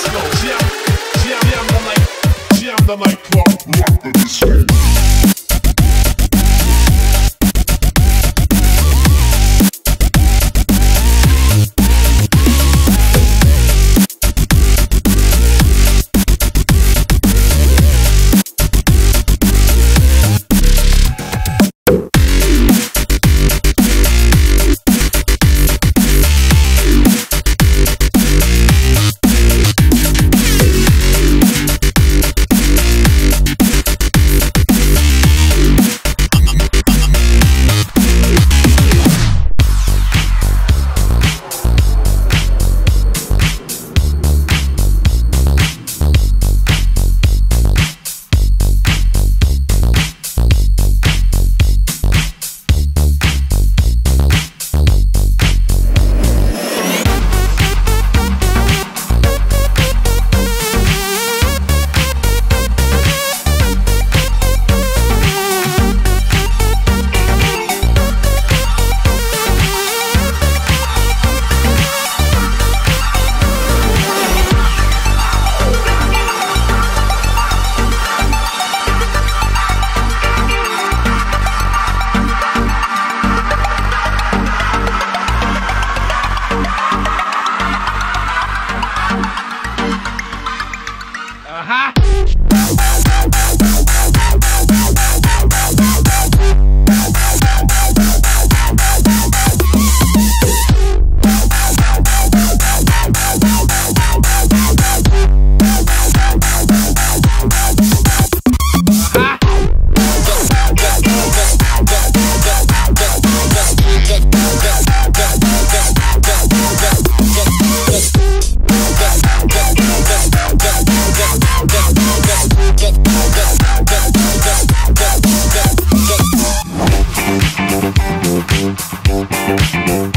Let's go. Jam, jam, jam the mic, jam the mic. Thank